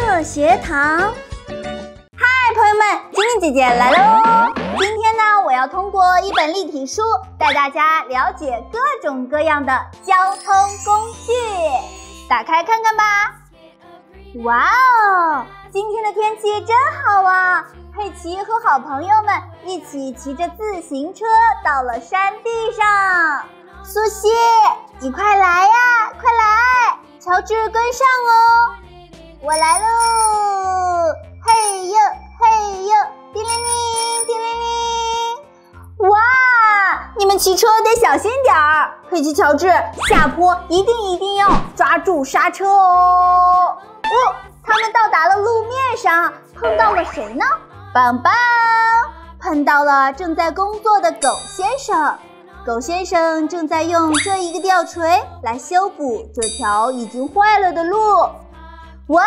乐学堂，嗨，朋友们，晶晶姐姐来喽！今天呢，我要通过一本立体书带大家了解各种各样的交通工具。打开看看吧。哇哦，今天的天气真好啊！佩奇和好朋友们一起骑着自行车到了山地上。苏西，你快来呀，快来！乔治跟上哦。我来喽！嘿呦嘿呦，叮铃铃，叮铃铃！哇，你们骑车得小心点儿。佩奇、乔治，下坡一定一定要抓住刹车哦！哦，他们到达了路面上，碰到了谁呢？棒棒，碰到了正在工作的狗先生。狗先生正在用这一个吊锤来修补这条已经坏了的路。哇哦！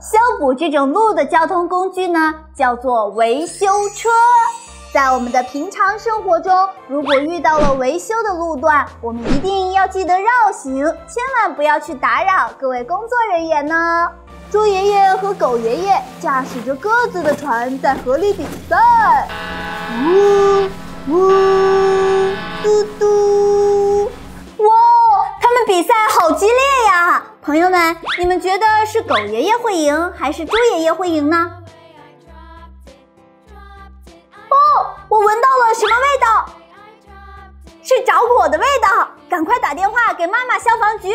修补这种路的交通工具呢，叫做维修车。在我们的平常生活中，如果遇到了维修的路段，我们一定要记得绕行，千万不要去打扰各位工作人员呢。猪爷爷和狗爷爷驾驶着各自的船在河里比赛。呜呜嘟嘟！哇，他们比赛好激烈呀！朋友们，你们觉得是狗爷爷会赢，还是猪爷爷会赢呢？哦，我闻到了什么味道？是着火的味道！赶快打电话给妈妈消防局。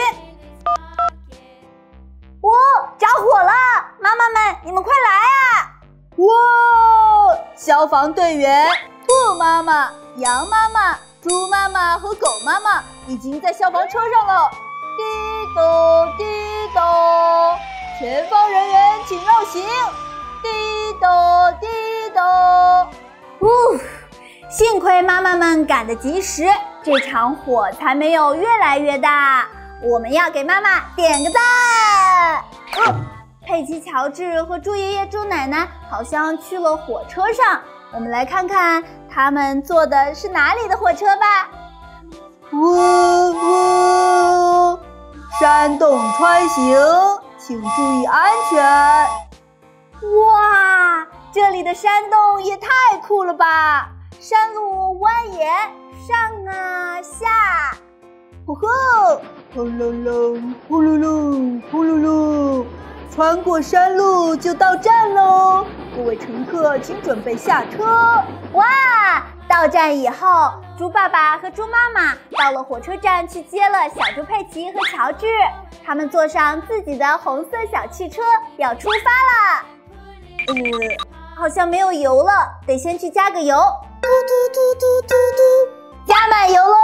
哦，着火了！妈妈们，你们快来啊！哇，消防队员，兔妈妈、羊妈妈、猪妈妈和狗妈妈已经在消防车上了。滴咚滴咚，前方人员请绕行。滴咚滴咚，呜，幸亏妈妈们赶得及时，这场火才没有越来越大。我们要给妈妈点个赞。哦，佩奇、乔治和猪爷爷、猪奶奶好像去了火车上，我们来看看他们坐的是哪里的火车吧。呜呜，山洞穿行，请注意安全。哇，这里的山洞也太酷了吧！山路蜿蜒，上啊下，呼呼，轰隆隆，呼噜噜，呼噜噜，穿过山路就到站喽！各位乘客，请准备下车。哇！到站以后，猪爸爸和猪妈妈到了火车站去接了小猪佩奇和乔治，他们坐上自己的红色小汽车要出发了。呃，好像没有油了，得先去加个油。嘟嘟嘟嘟嘟嘟，加满油喽！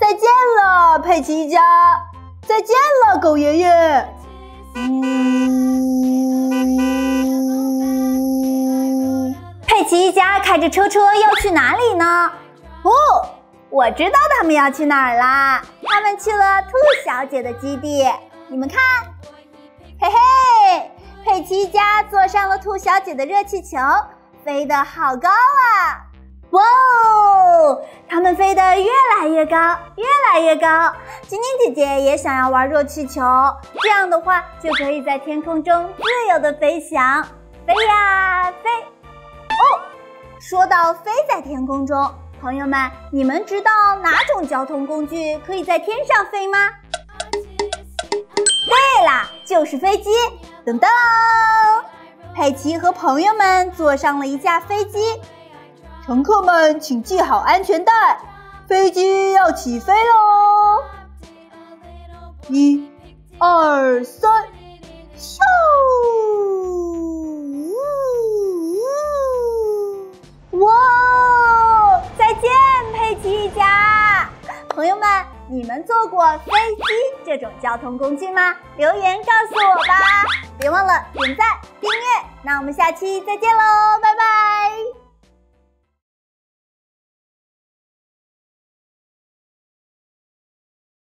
再见了，佩奇一家！再见了，狗爷爷！嗯开着车车要去哪里呢？哦，我知道他们要去哪儿啦！他们去了兔小姐的基地。你们看，嘿嘿，佩奇一家坐上了兔小姐的热气球，飞得好高啊！哇哦，他们飞得越来越高，越来越高。晶晶姐姐也想要玩热气球，这样的话就可以在天空中自由的飞翔，飞呀飞。说到飞在天空中，朋友们，你们知道哪种交通工具可以在天上飞吗？对啦，就是飞机。噔噔，佩奇和朋友们坐上了一架飞机，乘客们请系好安全带，飞机要起飞喽！一、二、三，咻！朋友们，你们坐过飞机这种交通工具吗？留言告诉我吧！别忘了点赞、订阅。那我们下期再见喽，拜拜！